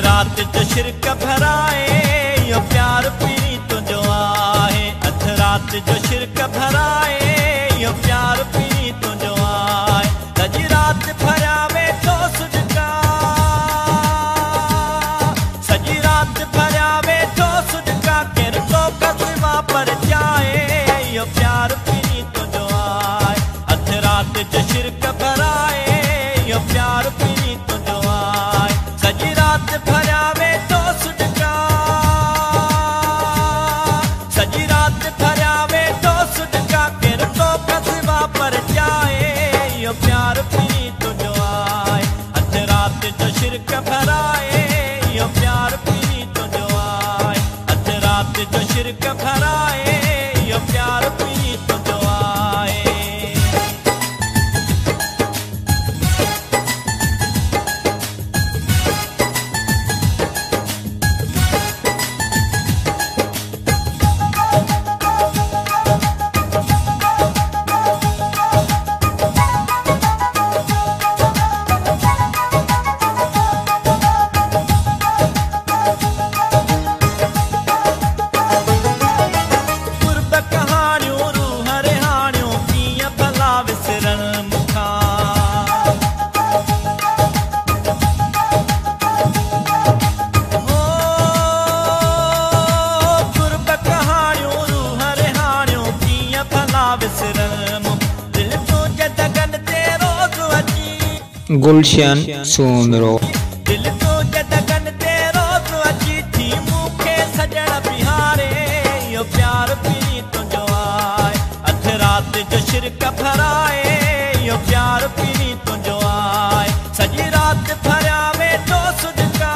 जो शिरक भराए, यो प्यार पीरी तुंहिंजो आहे। अधु राति जो शिरक भराए, यो प्यार पीरी तुंहिंजो आहे। सॼी राति भरिया वेठो सुॼका सॼी राति भरिया वेठो सुॼका केरु तो कसमा पर जाए, यो प्यार पीरी तुंहिंजो आहे। अधु राति जो शिरक भराए, यो प्यार पीरी सॼी राति भरिया वेठो सुॼका सॼी राति तो पर चाहे यो प्यार आहे अधु राति जो शिरक भराए, यो प्यार अधु राति जो शिरक गुलशन सोमरो दिल तो जदगन ते रोज़ अची थी, मूंखे सजण बिहारे इहो प्यार पीरी तुंहिंजो आहे अधु राति जो शिरक भराए इहो प्यार पीरी तुंहिंजो आहे सॼी राति भरिया वेठो सुॼका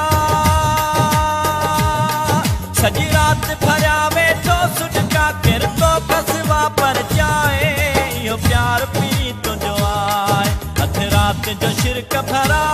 सॼी राति भरिया वेठो सुॼका केरु तो कसवा अधु राति जो शिरक भराए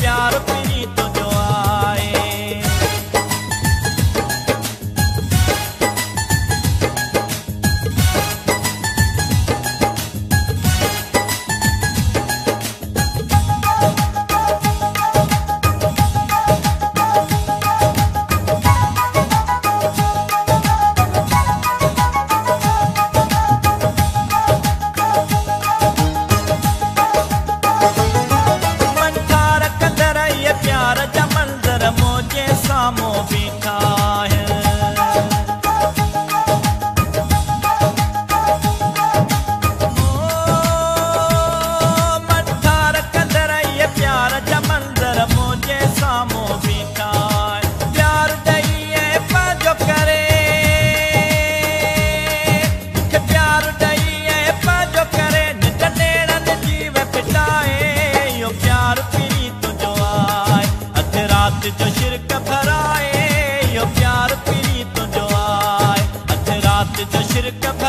प्यार should have kept